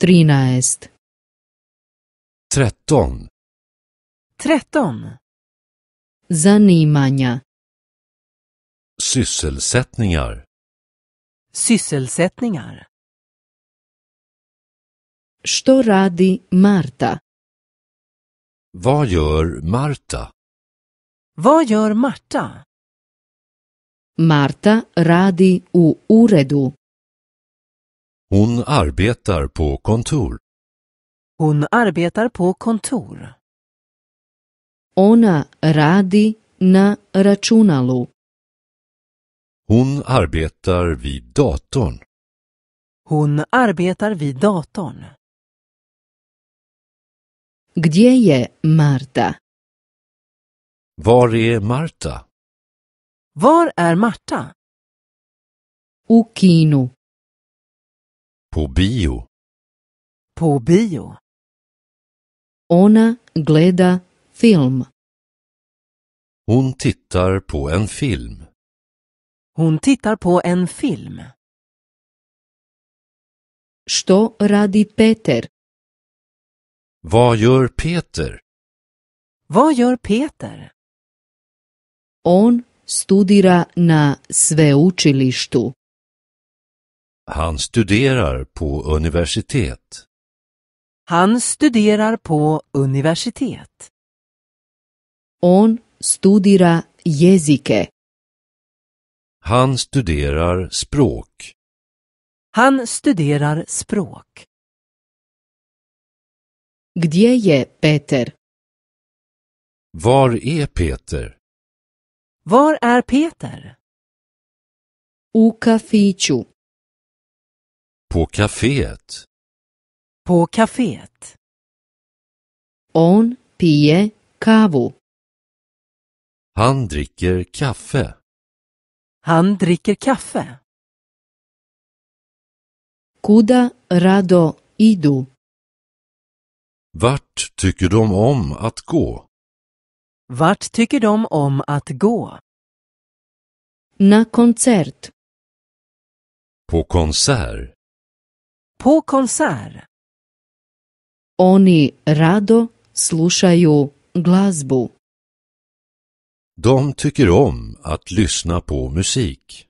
13. 13. 13. Zanimanja. Sysselsättningar. Sysselsättningar. Što radi Marta? Vad gör Marta? Vad gör Marta? Marta radi u uredu. Hon arbetar på kontor. Hon arbetar på kontor. Ona radi na računalu. Hon arbetar vid datorn. Hon arbetar vid datorn. Gdje je Marta? Var är Marta? Var är Marta? U kinu. På bio. På bio. Ona gleda film. Hon tittar på en film. Hon tittar på en film. Što radi Peter? Vad gör Peter? Vad gör Peter? On studira na sveučilištu. Han studerar på universitet. Han studerar på universitet. On studira jezike. Han studerar språk. Han studerar språk. Gdje je Peter? Var är Peter? Var är Peter? U kafiću. På kaféet. På kaféet. On pije kavu. Han dricker kaffe. Han dricker kaffe. Kuda rado idu? Vart tycker de om att gå? Vart tycker de om att gå? Na koncert. På konsert. På konsert. Oni rado slušaju glazbu. De tycker om att lyssna på musik.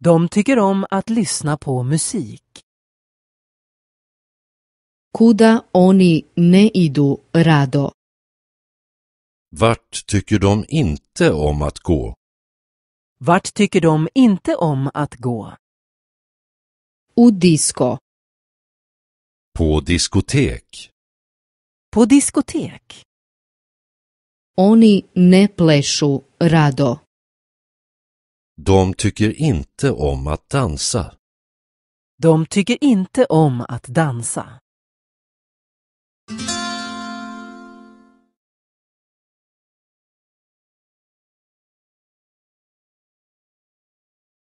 De tycker om att lyssna på musik. Kuda oni ne idu rado? Vart tycker de inte om att gå? Vart tycker de inte om att gå? U disko. På diskotek. På diskotek. Oni ne plešu rado. De tycker inte om att dansa. De tycker inte om att dansa.